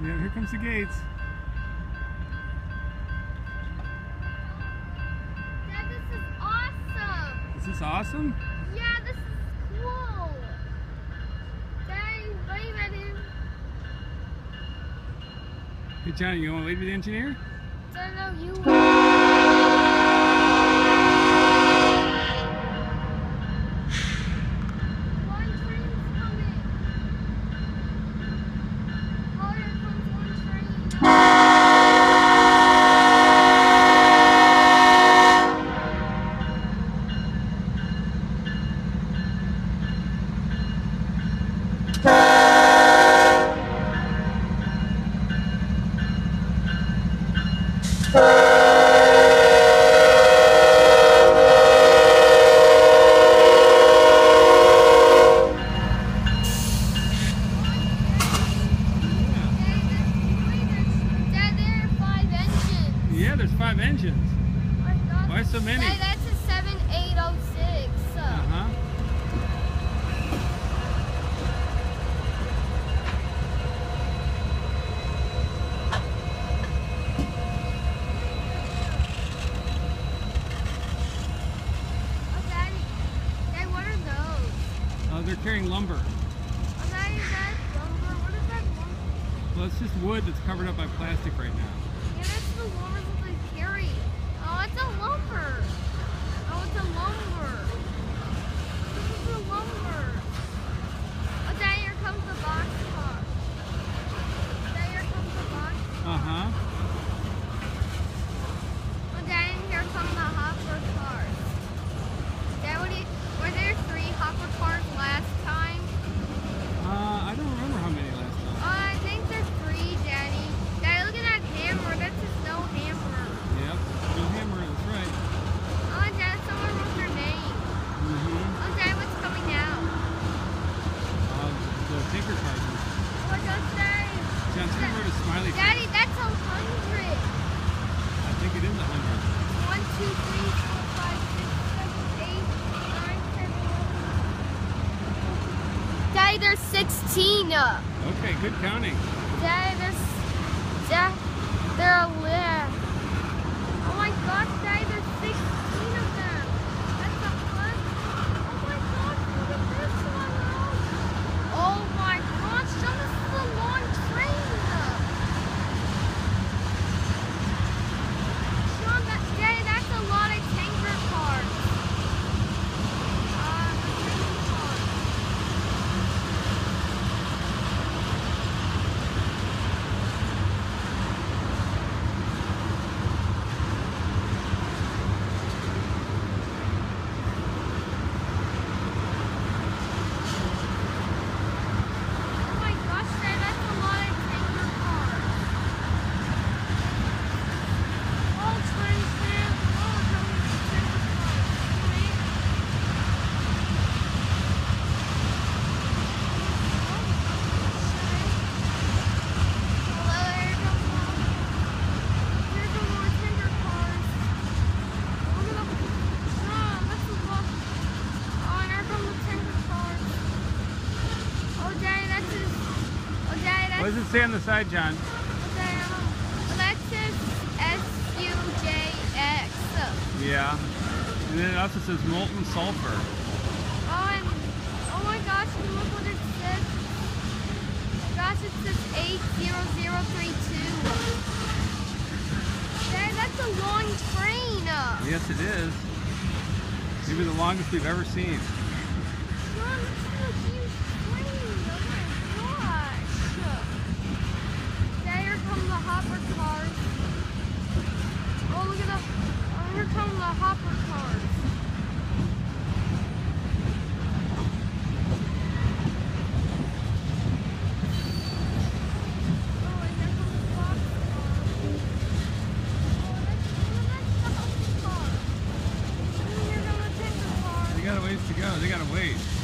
Yeah, here comes the gates. Dad, this is awesome. Is this awesome? Yeah, this is cool. Dad, wave at him. Hey, Johnny, you want to wave to the engineer? Dad, no, you. One train's coming. Oh, here comes one train. Dad, there are five engines. Engines. Why so many? Dad, that's a 7806. Uh-huh. Oh, what are those? They're carrying lumber. Oh, Daddy, that's lumber. What is that lumber? Well, it's just wood that's covered up by plastic right now. That's the lumber that they carry. Oh, it's a lumber. Daddy, there's 16. Okay, good counting. Daddy, there's... Dad, there are 11. Daddy, that's. What it say on the side, John? Okay, well, that says S-U-J-X. Yeah. And then it also says molten sulfur. Oh, and, oh my gosh, and look what it says. Gosh, it says 80032. Dad, that's a long train. Yes, it is. Maybe the longest we've ever seen. Mom, this is a huge train. Oh my gosh. Dad, here come the hopper cars. Oh, look at the, oh, here come the hopper cars. Oh, and here comes the box car. Oh, that's, oh, that's the hopper car. And here come the tanker car. They got a ways to go. They got to wait.